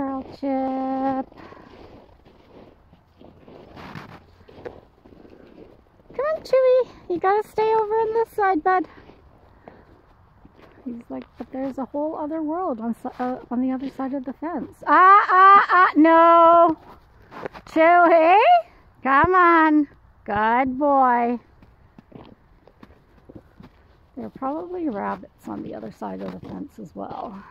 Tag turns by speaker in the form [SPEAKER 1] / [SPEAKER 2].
[SPEAKER 1] Pearl Chip. Come on, Chewy. You gotta stay over on this side, bud. He's like, but there's a whole other world on uh, on the other side of the fence. Ah, ah, ah, no. Chewy, come on. Good boy. There are probably rabbits on the other side of the fence as well.